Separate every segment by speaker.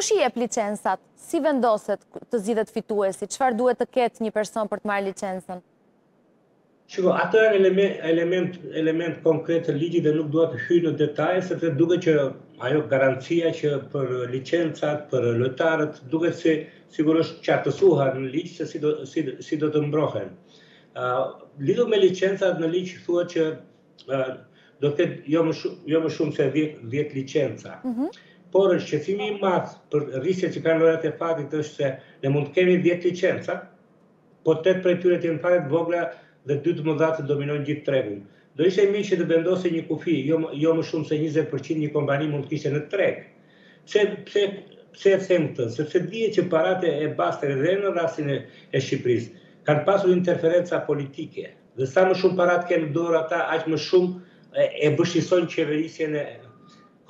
Speaker 1: Kush i jep licencat, si vendoset të zgjidhet fituesi, çfarë duhet të ketë një person për të marrë licencën?
Speaker 2: Shiko, ato janë element, element konkret të ligjit dhe nuk dua të hyj në detaje, sepse duket që ajo garancia që për licencat, për lojtarët, duket se s'është qartësuar në ligj se si do, si, si do të mbrohen. Uh, lidhur me licencat në ligj thuhet që do të ketë jo më shumë jo më shumë se 10 10 licenca. Mm -hmm. Por shqetësimi i madh për risqet që kanë lojat e fatit është se ne mund të kemi 10 licenca, po tetë prej tyre të jenë fare të vogla dhe dy të mëdha të dominojnë gjithë tregun. Do ishte mirë që të vendosej një kufi, jo jo më shumë se 20% një kompani mund të kishte në treg. Pse pse pse e them këtë? Sepse dihet që paratë e basteve edhe në rastin e, e Shqipërisë kanë pasur interferenca politike. Dhe sa më shumë para të kenë në dorë ata, aq më shumë e vështirësojnë qeverisjen e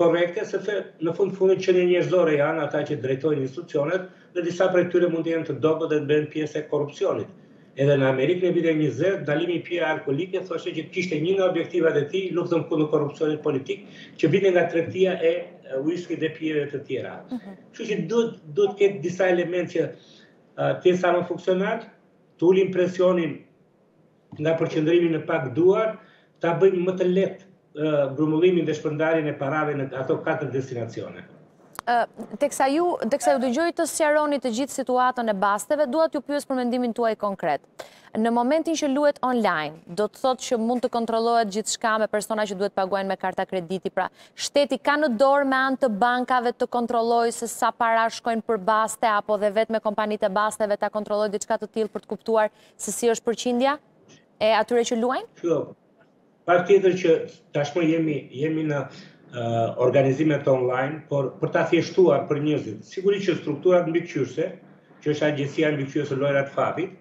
Speaker 2: korrekte, sepse në fund të fundit qenie njerëzore janë ata që drejtojnë institucionet dhe disa prej tyre mund të jenë të dobët dhe të bëhen pjesë e korrupsionit. Edhe në Amerikë në vitin njëzet, ndalimi i pijeve alkoolike thoshte që kishte një nga objektivat e tij luftën kundër korrupsionit politik, që vinte nga tregtia e uiskit dhe pijeve të tjera. Mhm. Kështu që duhet duhet të ketë disa elementë që të jenë sa më funksional, Të ulim presionin nga përqendrimi në pak duar, ta bëjmë më të lehtë grumbullimin dhe shpërndarjen e parave në ato katër destinacione.
Speaker 1: Teksa ju, teksa ju dëgjoj të sqaroni të gjithë situatën e basteve, dua t'ju pyes për mendimin tuaj konkret. Në momentin që luhet online, do të thotë që mund të kontrollohet gjithçka me persona që duhet të paguajnë me karta krediti, pra Shteti ka në dorë me anë të bankave të kontrollojë se sa para shkojnë për baste apo dhe vetë me kompanitë e basteve ta kontrollojë diçka të tillë për të kuptuar se si është përqindja e atyre që luajnë?
Speaker 2: Kjo, patjetër që tashmë jemi jemi në organizimet online, por për ta thjeshtuar për njerëzit, sigurisht që strukturat mbikëqyrëse, që është Agjencia e Mbikëqyrjes së Lojërave të Fatit,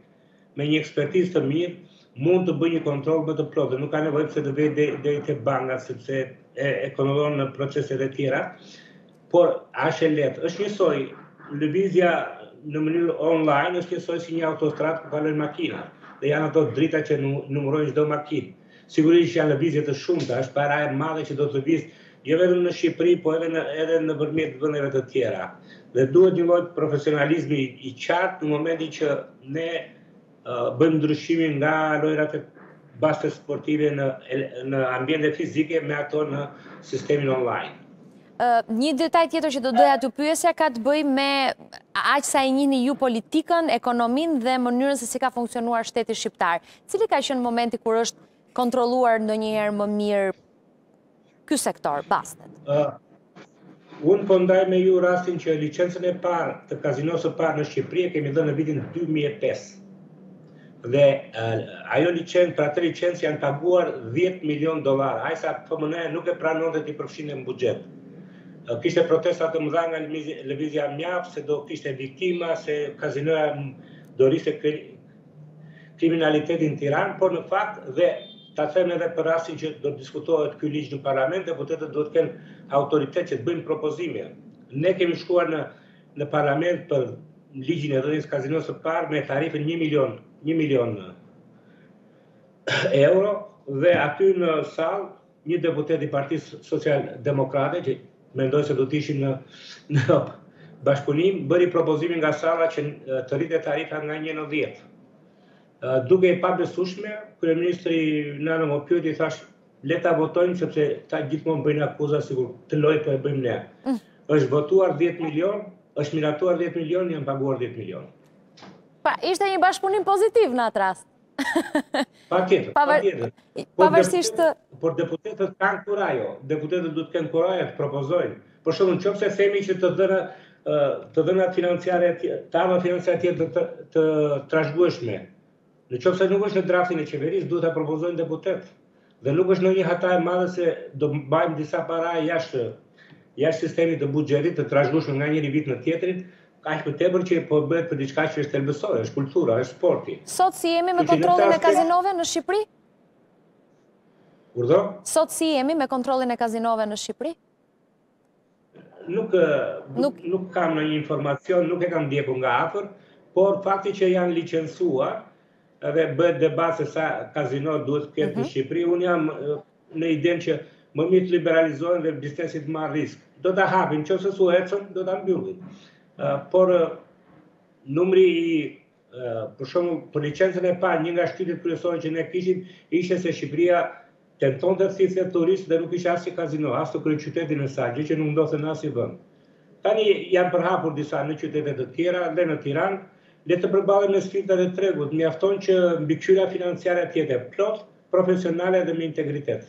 Speaker 2: me një ekspertizë të mirë mund të bëjë një kontroll më të plotë dhe nuk ka nevojë pse të vejë deri te banka sepse e, e kontrollon në proceset e tjera. Por a është e lehtë? Është njësoj lëvizja në mënyrë online është njësoj si një autostradë ku kalojnë makina dhe janë ato drita që numërojnë çdo makinë. Sigurisht që janë lëvizje të shumta, është para e madhe që do të lëvizë jo vetëm në Shqipëri, por edhe në edhe nëpërmjet vendeve të tjera. Dhe duhet një lloj profesionalizmi i qartë në momentin që ne bëjmë ndryshimin nga lojërat e basteve sportive në në ambiente fizike me ato në sistemin online.
Speaker 1: Një detaj tjetër që do doja t'ju pyesja ka të bëjë me aq sa e njihni ju politikën, ekonominë dhe mënyrën se si ka funksionuar shteti shqiptar. Cili ka qenë momenti kur është kontrolluar ndonjëherë më mirë ky sektor, bastet?
Speaker 2: Unë po ndaj me ju rastin që licencën e parë të kazinosë së parë në Shqipëri e kemi dhënë në vitin dy mijë e pesë. Dhe ajo licencë, për atë licencë janë paguar 10 milion dollarë, aq sa FMN-ja nuk e pranonte t'i përfshinte në buxhet. Kishte protesta të mëdha nga lëvizja mjaft se do kishte viktima, se kazinoja do rriste kriminalitetin në Tiranë, por në fakt dhe ta them edhe për rastin që do të diskutohet ky ligj në parlament, deputetët duhet të kenë autoritet që të bëjnë propozime. Ne kemi shkuar në në parlament për ligjin e dhënies kazinosë së parë me tarifën 1 milion, 1 milion euro dhe aty në sallë Një deputet i Partisë Socialdemokrate që mendoj se do të ishin në bashkëpunim, bëri propozimin nga salla që të rritet tarifa nga një në dhjetë. Dukej e pabesueshme, kryeministri Nano më pyeti, thashë, le ta votojmë sepse këta gjithmonë bëjnë akuza sikur këtë lojë po e bëjmë ne. Mm. Është votuar 10 milion, është miratuar 10 milion, janë paguar 10 milion.
Speaker 1: Pa, ishte një bashkëpunim pozitiv në atë rast.
Speaker 2: Patjetër, patjetër.
Speaker 1: Pavarësisht të...
Speaker 2: Por deputetët të kenë kurajo, deputetët duhet të kenë kurajo të propozojnë. Për shembull në qoftë se themi që të dhënat, të dhënat financiare, të ardhurat financiare të jenë të, të trashëgueshme. Në qoftë se nuk është në draftin e qeverisë, duhet ta propozojnë deputetët. Dhe nuk është ndonjë hata e madhe se do mbajmë disa para jashtë jashtë sistemit të buxhetit të trashëgueshme nga njëri vit në tjetrin, aq më tepër që po bëhet për diçka që është thelbësore, është kultura, është sporti.
Speaker 1: Sot si jemi me kontrollin e kazinove në Shqipëri?
Speaker 2: Urdhëro?
Speaker 1: Sot si jemi me kontrollin e kazinove në Shqipëri?
Speaker 2: Nuk, nuk, nuk kam ndonjë informacion, nuk e kam ndjekur nga afër, por fakti që janë licensuar, edhe bëhet debat se sa kazino duhet të ketë në mhm. Shqipëri, unë jam në idenë që më mirë të liberalizohen dhe biznesi të marrë risk. Do ta hapin, qoftë se s'u ecën, do ta mbyllin. Por, numri i Për shembull, për licencën e parë, një nga shtysat kryesore që ne kishim, ishte se Shqipëria tenton të thithë turistë dhe nuk ishte asnjë kazino, as në kryeqytetin e saj, gjë që nuk ndodh në asnjë vend. Tani janë përhapur disa në qytete të tjera dhe në Tiranë, le të përballen me sfidat e tregut, mjafton që mbikëqyrja financiare të jetë e plotë, profesionale dhe me integritet.